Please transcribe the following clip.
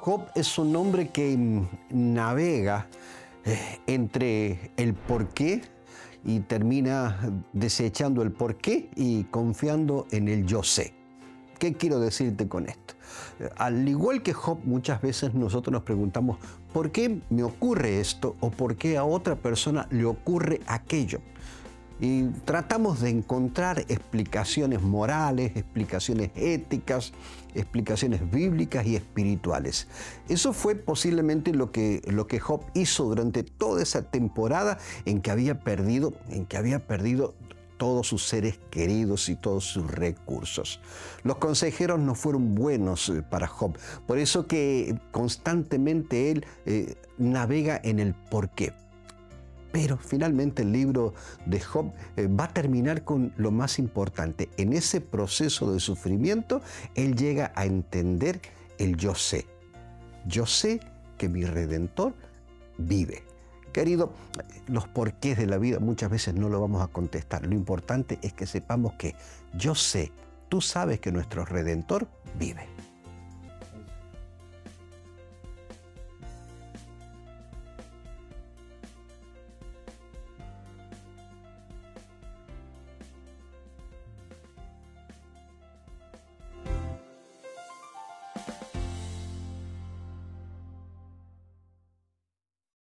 Job es un hombre que navega eh, entre el por qué y termina desechando el por qué y confiando en el yo sé. ¿Qué quiero decirte con esto? Al igual que Job, muchas veces nosotros nos preguntamos, ¿por qué me ocurre esto o por qué a otra persona le ocurre aquello? Y tratamos de encontrar explicaciones morales, explicaciones éticas, explicaciones bíblicas y espirituales. Eso fue posiblemente lo que, lo que Job hizo durante toda esa temporada en que había perdido, en que había perdido todos sus seres queridos y todos sus recursos. Los consejeros no fueron buenos eh, para Job, por eso que constantemente él eh, navega en el porqué. Pero finalmente el libro de Job eh, va a terminar con lo más importante. En ese proceso de sufrimiento, él llega a entender el yo sé. Yo sé que mi redentor vive. Querido, los porqués de la vida muchas veces no lo vamos a contestar. Lo importante es que sepamos que yo sé, tú sabes que nuestro redentor vive.